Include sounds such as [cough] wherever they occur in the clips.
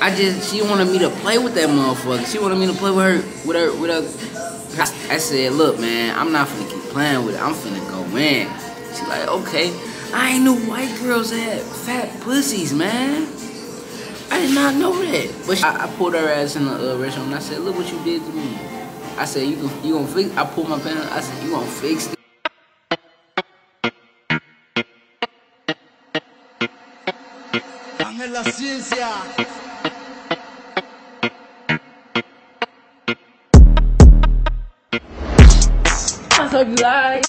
I just she wanted me to play with that motherfucker. She wanted me to play with her with her with her. I, I said, look, man, I'm not finna keep playing with it. I'm finna go in. She like, okay. I ain't knew white girls had fat pussies, man. I did not know that. But she, I, I, pulled her ass in the uh, restaurant and I said, look what you did to me. I said, you you gonna fix. I pulled my pen. I said, you gonna fix it. la ciencia. Like.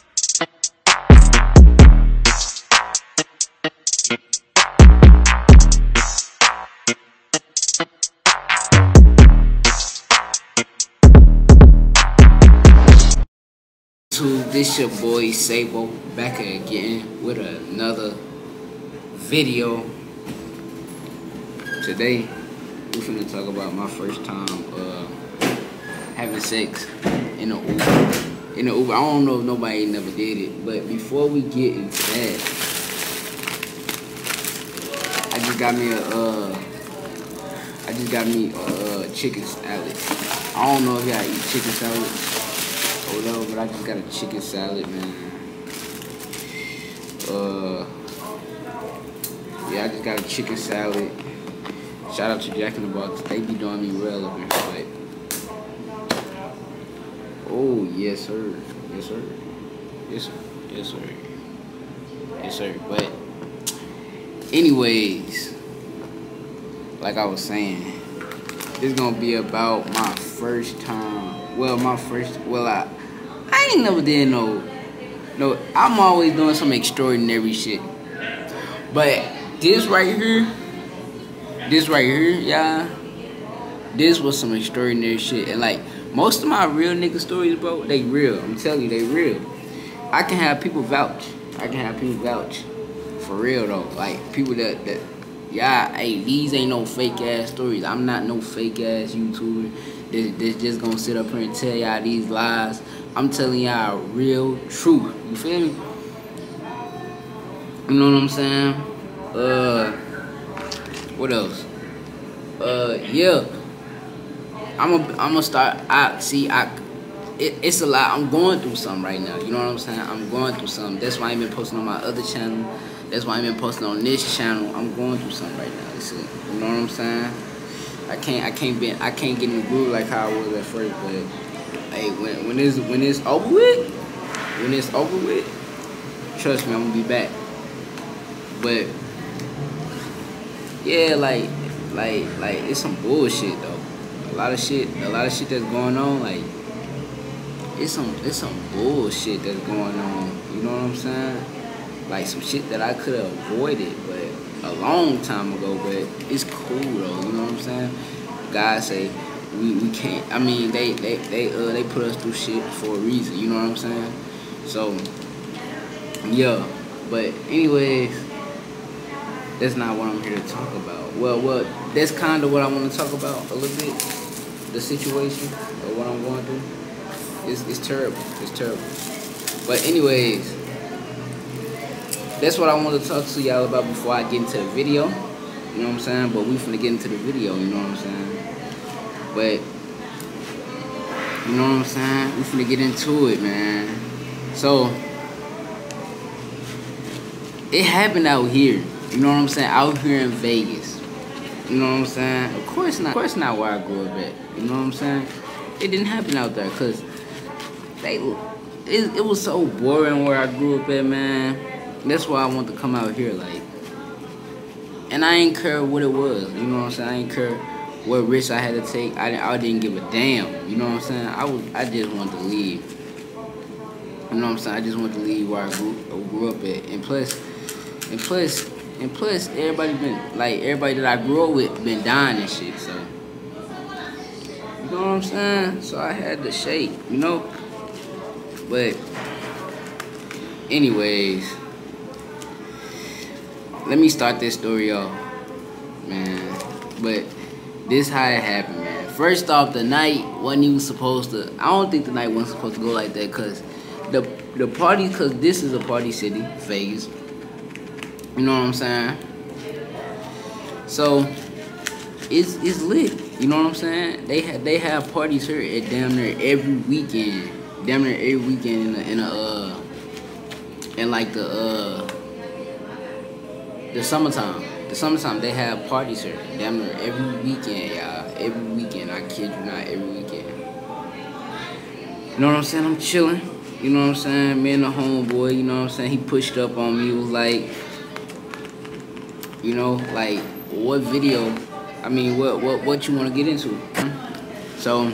To this your boy Sabo back again with another video today we're gonna talk about my first time uh, having sex in an Uber. In an Uber, I don't know if nobody never did it, but before we get into that, I just got me a, uh, I just got me a uh, chicken salad. I don't know if y'all eat chicken salad or whatever, but I just got a chicken salad, man. Uh, yeah, I just got a chicken salad. Shout out to Jack in the Box. They be doing me well up here, oh yes sir, yes sir, yes sir, yes sir, yes sir. But anyways, like I was saying, this gonna be about my first time. Well, my first. Well, I I ain't never did no no. I'm always doing some extraordinary shit, but this right here this right here, y'all, this was some extraordinary shit. And like most of my real nigga stories, bro, they real. I'm telling you, they real. I can have people vouch. I can have people vouch. For real though. Like people that that yeah, hey, these ain't no fake ass stories. I'm not no fake ass YouTuber that's, just gonna sit up here and tell y'all these lies. I'm telling y'all real truth. You feel me? You know what I'm saying? Uh what else? Uh, yeah. I'm a, I'm gonna start. I see. I, it, it's a lot. I'm going through something right now. You know what I'm saying? I'm going through something. That's why I've been posting on my other channel. That's why I've been posting on this channel. I'm going through something right now. It's, you know what I'm saying? I can't. I can't be. I can't get in the groove like how I was at first. But hey, when when it's when it's over with, when it's over with, trust me, I'm gonna be back. But yeah, like, like, like, it's some bullshit though. A lot of shit, a lot of shit that's going on, like, it's some, it's some bullshit that's going on. You know what I'm saying? Like some shit that I could have avoided, but a long time ago. But it's cool though. You know what I'm saying? God say we, we can't. I mean, they they they uh they put us through shit for a reason. You know what I'm saying? So yeah. But anyways that's not what I'm here to talk about. Well, well, that's kind of what I want to talk about a little bit. The situation or what I'm going through. It's, it's terrible. It's terrible. But anyways, that's what I want to talk to y'all about before I get into the video. You know what I'm saying? But we finna get into the video, you know what I'm saying? But, you know what I'm saying? We finna get into it, man. So, it happened out here. You know what I'm saying? Out here in Vegas. You know what I'm saying? Of course not. Of course not where I grew up at. You know what I'm saying? It didn't happen out there because they it, it was so boring where I grew up at, man. That's why I want to come out here, like. And I ain't care what it was. You know what I'm saying? I ain't care what risk I had to take. I, I didn't give a damn. You know what I'm saying? I was I just wanted to leave. You know what I'm saying? I just wanted to leave where I grew, grew up at. And plus, and plus, and plus, everybody been like everybody that I grew up with been dying and shit. So you know what I'm saying? So I had to shake, you know. But anyways, let me start this story off, man. But this how it happened, man. First off, the night wasn't even supposed to. I don't think the night wasn't supposed to go like that, cause the the party, cause this is a party city, Vegas. You know what I'm saying? So, it's it's lit. You know what I'm saying? They have they have parties here at damn near every weekend. Damn near every weekend in a, in a uh in like the uh the summertime. The summertime they have parties here. Damn near every weekend, y'all. Every weekend. I kid you not, every weekend. You know what I'm saying? I'm chilling. You know what I'm saying? Me and the homeboy, you know what I'm saying? He pushed up on me, was like, you know, like, what video, I mean, what what, what you want to get into? So,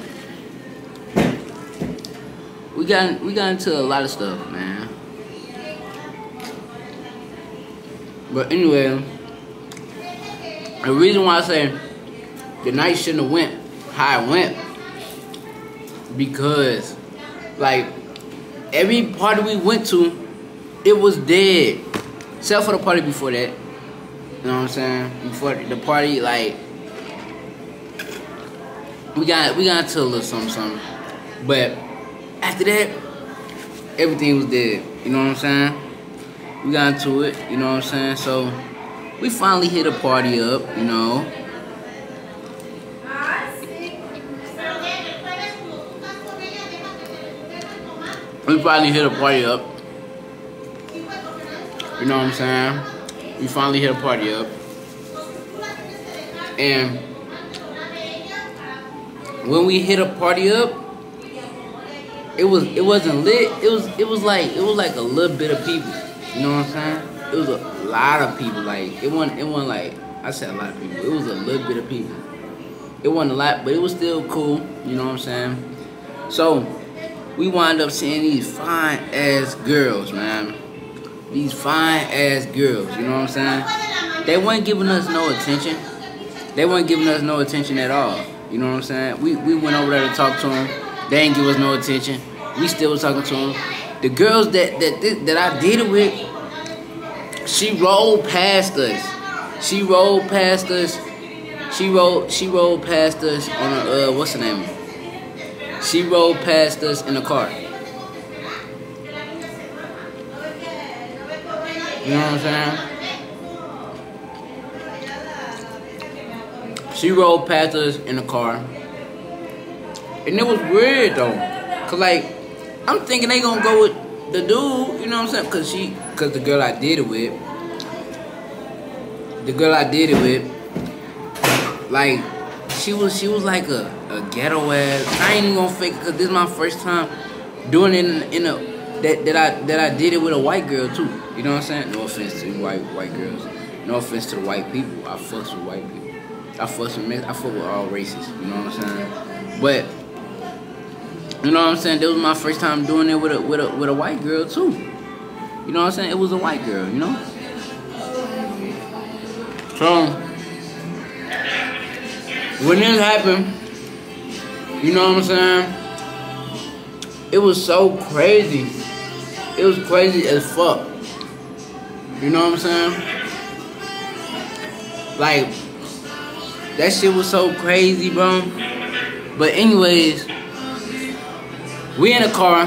we got we got into a lot of stuff, man. But anyway, the reason why I say the night shouldn't have went how it went because like every party we went to, it was dead. Except for the party before that. You know what I'm saying? Before the party, like we got we got into a little something something. But after that, everything was dead. You know what I'm saying? We got into it, you know what I'm saying? So we finally hit a party up, you know. We finally hit a party up. You know what I'm saying? We finally hit a party up. And when we hit a party up, it was it wasn't lit. It was it was like it was like a little bit of people. You know what I'm saying? It was a lot of people. Like it wasn't it wasn't like I said a lot of people. It was a little bit of people. It wasn't a lot, but it was still cool. You know what I'm saying? So we wind up seeing these fine ass girls, man. These fine ass girls. You know what I'm saying? They weren't giving us no attention. They weren't giving us no attention at all. You know what I'm saying? We we went over there to talk to them. They didn't give us no attention. We still was talking to them the girls that that that I did it with, she rolled past us. She rolled past us. She rolled she rolled past us on a uh, what's her name? She rolled past us in a car. You know what I'm saying? She rolled past us in a car. And it was weird though. Cause like I'm thinking they gonna go with the dude, you know what I'm saying? Cause she, cause the girl I did it with, the girl I did it with, like, she was, she was like a, a ghetto ass. I ain't even gonna fake it, cause this is my first time doing it in, in a, that, that I, that I did it with a white girl too. You know what I'm saying? No offense to white, white girls. No offense to the white people. I fucks with white people. I fucks with, men. I fuck with all races. You know what I'm saying? But, you know what I'm saying? This was my first time doing it with a with a with a white girl too. You know what I'm saying? It was a white girl, you know? So when this happened, you know what I'm saying? It was so crazy. It was crazy as fuck. You know what I'm saying? Like that shit was so crazy, bro. But anyways, we in a car.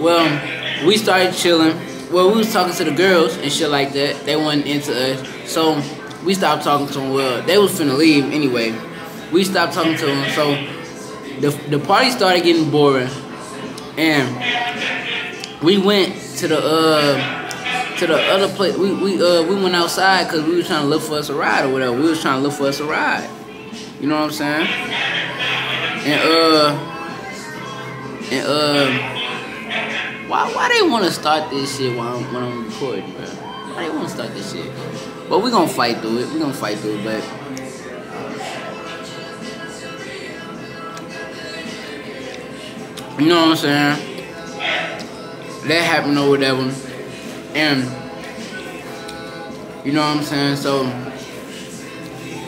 Well, we started chilling. Well, we was talking to the girls and shit like that. They wasn't into us. So we stopped talking to them. Well, they was finna leave anyway. We stopped talking to them. So the, the party started getting boring. And we went to the uh to the other place. We we uh we went outside because we was trying to look for us a ride or whatever. We was trying to look for us a ride. You know what I'm saying? And uh and um, why why they want to start this shit while I'm, when I'm recording, bro? Why they want to start this shit? But we gonna fight through it. We gonna fight through it, but. You know what I'm saying? That happened or whatever. And you know what I'm saying? So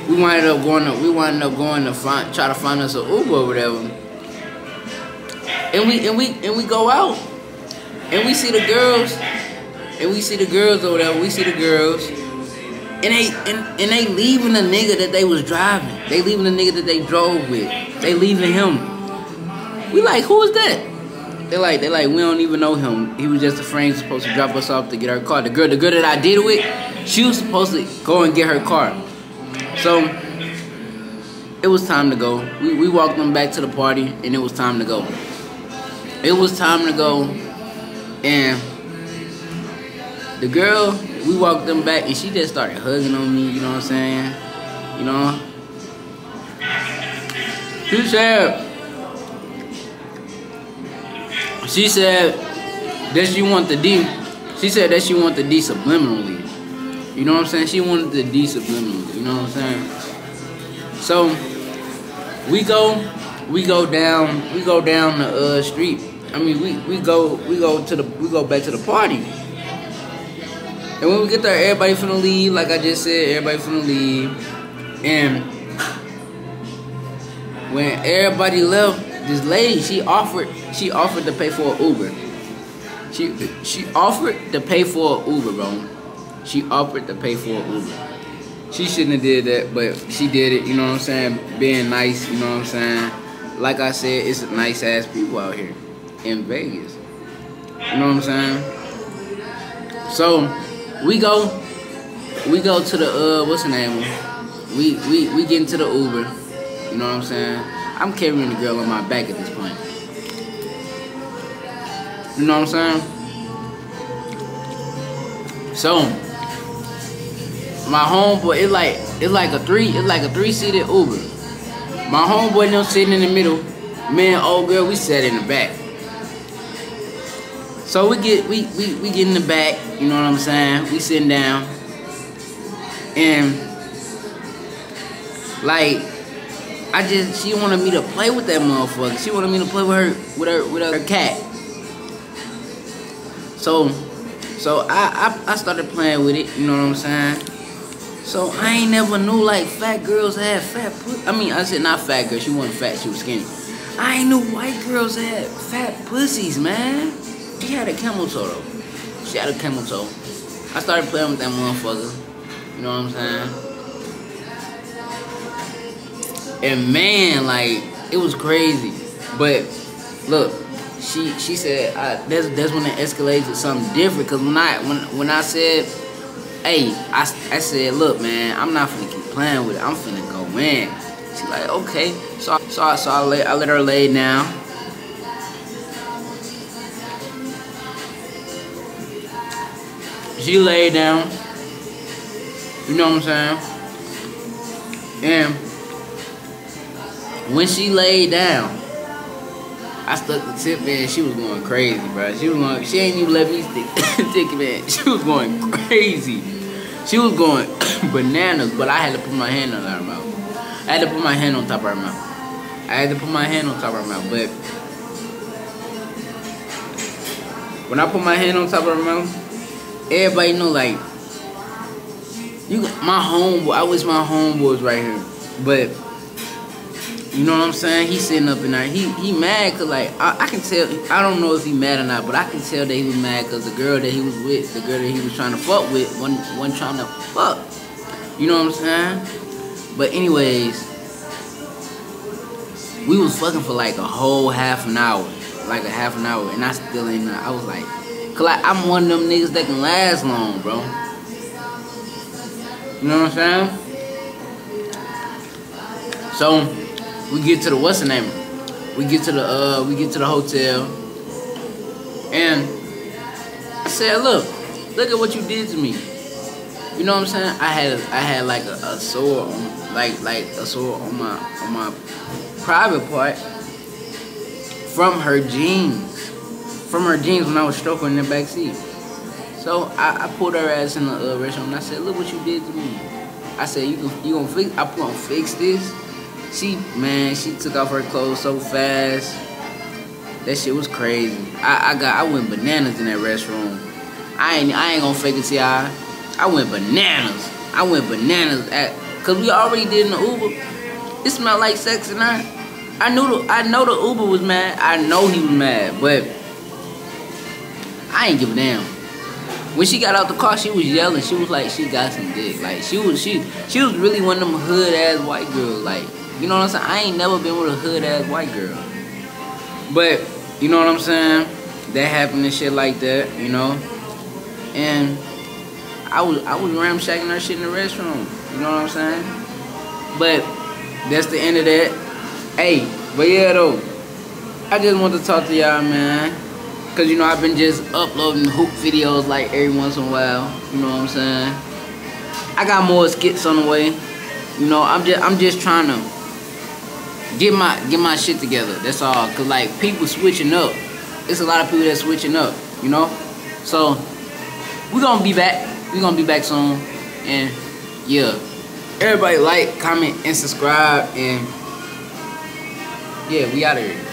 we wind up going to we wind up going to find try to find us an Uber or whatever and we and we and we go out and we see the girls and we see the girls or whatever. We see the girls and they and, and they leaving the nigga that they was driving. They leaving the nigga that they drove with. They leaving him. We like, who is that? They like, they like, we don't even know him. He was just a friend supposed to drop us off to get our car. The girl, the girl that I did with, she was supposed to go and get her car. So it was time to go. We, we walked them back to the party, and it was time to go. It was time to go, and the girl, we walked them back, and she just started hugging on me. You know what I'm saying? You know. She said. She said that she want the D. She said that she want the D subliminally. You know what I'm saying? She wanted the D subliminally. You know what I'm saying? So we go, we go down, we go down the uh, street. I mean, we, we go we go to the we go back to the party. And when we get there, everybody finna leave. Like I just said, everybody finna leave. And when everybody left, this lady she offered she offered to pay for an Uber. She she offered to pay for an Uber, bro. She offered to pay for an Uber. She shouldn't have did that, but she did it. You know what I'm saying? Being nice. You know what I'm saying? Like I said, it's nice ass people out here in Vegas. You know what I'm saying? So we go, we go to the uh, what's the name? We we we get into the Uber. You know what I'm saying? I'm carrying the girl on my back at this point. You know what I'm saying? So my homeboy, it like it's like a three, it's like a three seated Uber. My homeboy them sitting in the middle. Me and old girl, we sat in the back. So we get we we we get in the back, you know what I'm saying? We sitting down. And like I just she wanted me to play with that motherfucker. She wanted me to play with her with her with her cat. So so I, I I started playing with it, you know what I'm saying? So I ain't never knew like fat girls had fat pussy. I mean, I said not fat girl. She wasn't fat. She was skinny. I ain't knew white girls had fat pussies, man. She had a camel toe though. She had a camel toe. I started playing with that motherfucker. You know what I'm saying? And man, like it was crazy. But look, she she said I, that's that's when it escalated to something different. Cause when I when when I said hey, I, I said, look, man, I'm not finna keep playing with it. I'm finna go in. She like, okay. So, so, I, so I, let, I let her lay down. She laid down. You know what I'm saying? And when she laid down, I stuck the tip in. She was going crazy, bro. She was going. She ain't even let me stick [coughs] stick it in. She was going crazy. She was going [coughs] bananas, but I had to put my hand on her mouth. I had to put my hand on top of her mouth. I had to put my hand on top of her mouth, but when I put my hand on top of her mouth, everybody know like you. My homeboy. I wish my homeboy was right here, but you know what I'm saying? He's sitting up in there. He he mad cause like I, I, can tell. I don't know if he mad or not, but I can tell that he was mad cause the girl that he was with, the girl that he was trying to fuck with, wasn't, wasn't trying to fuck. You know what I'm saying? But anyways, we was fucking for like a whole half an hour, like a half an hour, and I still ain't. I was like, cause like I'm one of them niggas that can last long, bro. You know what I'm saying? So we get to the what's the name? We get to the uh we get to the hotel and I said, look, look at what you did to me. You know what I'm saying? I had I had like a, a sore on like like a sore on my on my private part from her jeans. From her jeans when I was stroking in the back seat. So I, I pulled her ass in the uh, restaurant and I said, look what you did to me. I said, you can you gonna fix I gonna fix this she, man, she took off her clothes so fast. That shit was crazy. I, I got, I went bananas in that restroom. I ain't, I ain't gonna fake it to y'all. I went bananas. I went bananas at, cause we already did in the Uber. It smelled like sex and I, I knew, the, I know the Uber was mad. I know he was mad, but I ain't give a damn. When she got out the car, she was yelling. She was like, she got some dick. Like she was, she, she was really one of them hood ass white girls. Like you know what I'm saying? I ain't never been with a hood ass white girl. But, you know what I'm saying? That happened and shit like that, you know? And I was I was ramshacking her shit in the restroom. You know what I'm saying? But that's the end of that. Hey, but yeah though, I just want to talk to y'all, man. Cause you know I've been just uploading hoop videos like every once in a while. You know what I'm saying? I got more skits on the way. You know, I'm just I'm just trying to get my get my shit together. That's all. Cause like people switching up. It's a lot of people that switching up. You know, so we gonna be back. We gonna be back soon. And yeah, everybody like, comment, and subscribe. And yeah, we out of here.